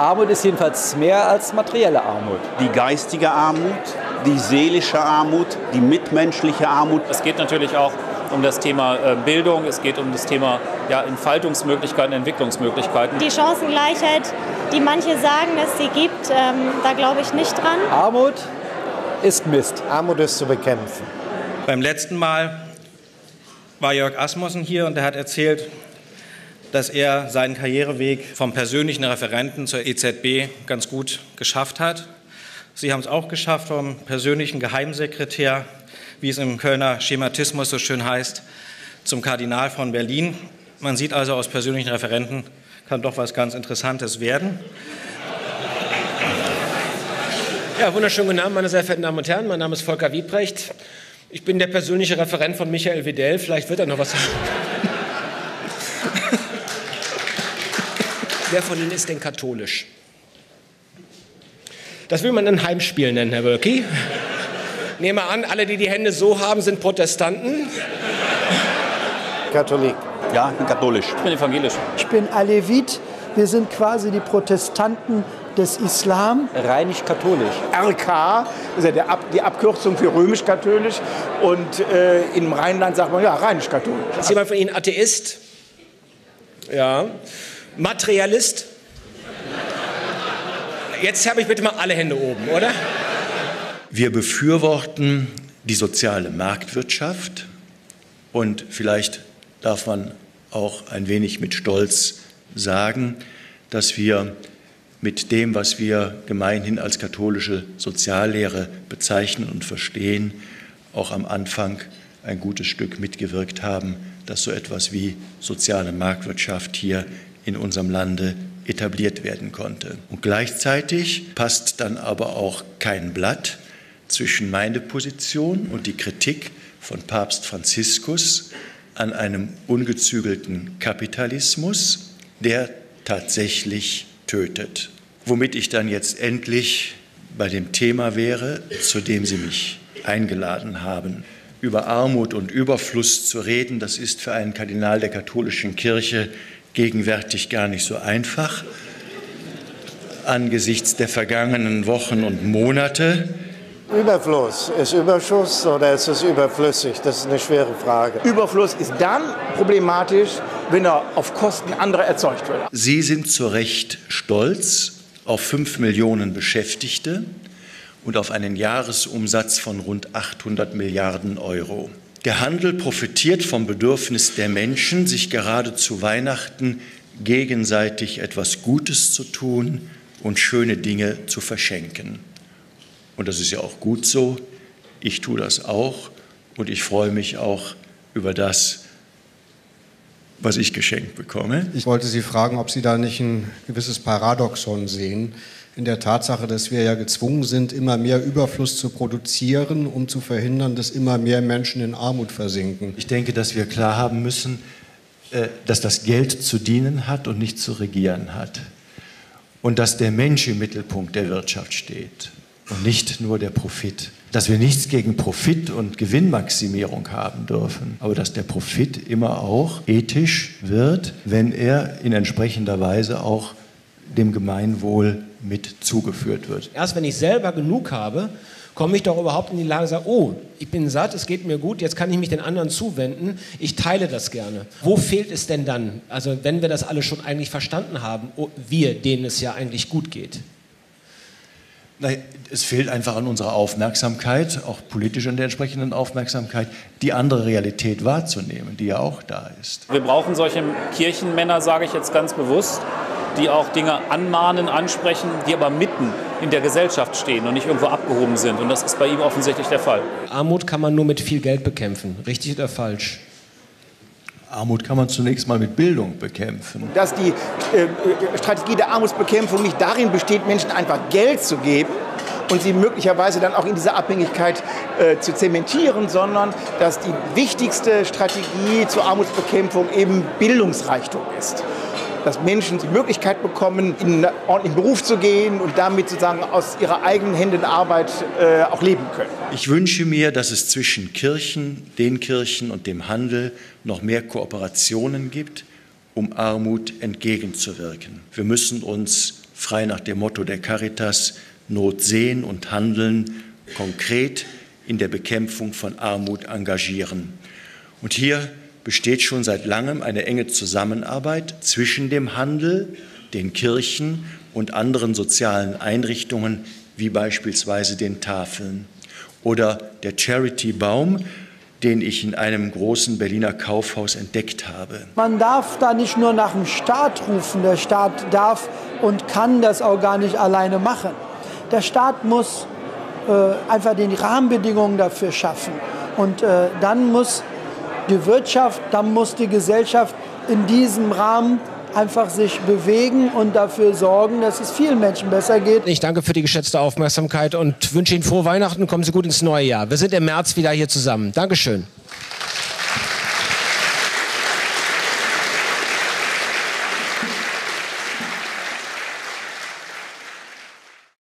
Armut ist jedenfalls mehr als materielle Armut. Die geistige Armut, die seelische Armut, die mitmenschliche Armut. Es geht natürlich auch um das Thema äh, Bildung, es geht um das Thema ja, Entfaltungsmöglichkeiten, Entwicklungsmöglichkeiten. Die Chancengleichheit, die manche sagen, dass sie gibt, ähm, da glaube ich nicht dran. Armut ist Mist. Armut ist zu bekämpfen. Beim letzten Mal war Jörg Asmussen hier und er hat erzählt, dass er seinen Karriereweg vom persönlichen Referenten zur EZB ganz gut geschafft hat. Sie haben es auch geschafft vom persönlichen Geheimsekretär, wie es im Kölner Schematismus so schön heißt, zum Kardinal von Berlin. Man sieht also, aus persönlichen Referenten kann doch was ganz Interessantes werden. Ja, wunderschönen guten Abend, meine sehr verehrten Damen und Herren. Mein Name ist Volker Wiebrecht. Ich bin der persönliche Referent von Michael Wedell. Vielleicht wird er noch was sagen. Wer von Ihnen ist denn katholisch? Das will man ein Heimspiel nennen, Herr Wölki. Nehme an, alle, die die Hände so haben, sind Protestanten. Katholik. Ja, ich bin katholisch. Ich bin evangelisch. Ich bin Alevit. Wir sind quasi die Protestanten des Islam. Rheinisch-katholisch. RK ist ja der Ab die Abkürzung für römisch-katholisch. Und äh, im Rheinland sagt man ja rheinisch-katholisch. Ist jemand von Ihnen Atheist? Ja. Materialist? Jetzt habe ich bitte mal alle Hände oben, oder? Wir befürworten die soziale Marktwirtschaft und vielleicht darf man auch ein wenig mit Stolz sagen, dass wir mit dem, was wir gemeinhin als katholische Soziallehre bezeichnen und verstehen, auch am Anfang ein gutes Stück mitgewirkt haben, dass so etwas wie soziale Marktwirtschaft hier in unserem Lande etabliert werden konnte. Und gleichzeitig passt dann aber auch kein Blatt zwischen meine Position und die Kritik von Papst Franziskus an einem ungezügelten Kapitalismus, der tatsächlich tötet. Womit ich dann jetzt endlich bei dem Thema wäre, zu dem Sie mich eingeladen haben. Über Armut und Überfluss zu reden, das ist für einen Kardinal der katholischen Kirche gegenwärtig gar nicht so einfach angesichts der vergangenen Wochen und Monate. Überfluss. Ist Überschuss oder ist es überflüssig? Das ist eine schwere Frage. Überfluss ist dann problematisch, wenn er auf Kosten anderer erzeugt wird. Sie sind zu Recht stolz auf fünf Millionen Beschäftigte und auf einen Jahresumsatz von rund 800 Milliarden Euro. Der Handel profitiert vom Bedürfnis der Menschen, sich gerade zu Weihnachten gegenseitig etwas Gutes zu tun und schöne Dinge zu verschenken. Und das ist ja auch gut so. Ich tue das auch und ich freue mich auch über das, was ich geschenkt bekomme. Ich wollte Sie fragen, ob Sie da nicht ein gewisses Paradoxon sehen in der Tatsache, dass wir ja gezwungen sind, immer mehr Überfluss zu produzieren, um zu verhindern, dass immer mehr Menschen in Armut versinken. Ich denke, dass wir klar haben müssen, äh, dass das Geld zu dienen hat und nicht zu regieren hat. Und dass der Mensch im Mittelpunkt der Wirtschaft steht und nicht nur der Profit. Dass wir nichts gegen Profit und Gewinnmaximierung haben dürfen, aber dass der Profit immer auch ethisch wird, wenn er in entsprechender Weise auch dem Gemeinwohl mit zugeführt wird. Erst wenn ich selber genug habe, komme ich doch überhaupt in die Lage, sage, oh, ich bin satt, es geht mir gut, jetzt kann ich mich den anderen zuwenden, ich teile das gerne. Wo fehlt es denn dann? Also wenn wir das alle schon eigentlich verstanden haben, oh, wir, denen es ja eigentlich gut geht. Nein, es fehlt einfach an unserer Aufmerksamkeit, auch politisch an der entsprechenden Aufmerksamkeit, die andere Realität wahrzunehmen, die ja auch da ist. Wir brauchen solche Kirchenmänner, sage ich jetzt ganz bewusst, die auch Dinge anmahnen, ansprechen, die aber mitten in der Gesellschaft stehen und nicht irgendwo abgehoben sind. Und das ist bei ihm offensichtlich der Fall. Armut kann man nur mit viel Geld bekämpfen. Richtig oder falsch? Armut kann man zunächst mal mit Bildung bekämpfen. Dass die äh, Strategie der Armutsbekämpfung nicht darin besteht, Menschen einfach Geld zu geben und sie möglicherweise dann auch in dieser Abhängigkeit äh, zu zementieren, sondern dass die wichtigste Strategie zur Armutsbekämpfung eben Bildungsreichtum ist dass Menschen die Möglichkeit bekommen, in einen ordentlichen Beruf zu gehen und damit sozusagen aus ihrer eigenen Händen Arbeit äh, auch leben können. Ich wünsche mir, dass es zwischen Kirchen, den Kirchen und dem Handel noch mehr Kooperationen gibt, um Armut entgegenzuwirken. Wir müssen uns frei nach dem Motto der Caritas, Not sehen und handeln, konkret in der Bekämpfung von Armut engagieren. Und hier besteht schon seit langem eine enge Zusammenarbeit zwischen dem Handel, den Kirchen und anderen sozialen Einrichtungen, wie beispielsweise den Tafeln. Oder der Charity Baum, den ich in einem großen Berliner Kaufhaus entdeckt habe. Man darf da nicht nur nach dem Staat rufen. Der Staat darf und kann das auch gar nicht alleine machen. Der Staat muss äh, einfach die Rahmenbedingungen dafür schaffen. Und äh, dann muss die Wirtschaft, dann muss die Gesellschaft in diesem Rahmen einfach sich bewegen und dafür sorgen, dass es vielen Menschen besser geht. Ich danke für die geschätzte Aufmerksamkeit und wünsche Ihnen frohe Weihnachten. Kommen Sie gut ins neue Jahr. Wir sind im März wieder hier zusammen. Dankeschön.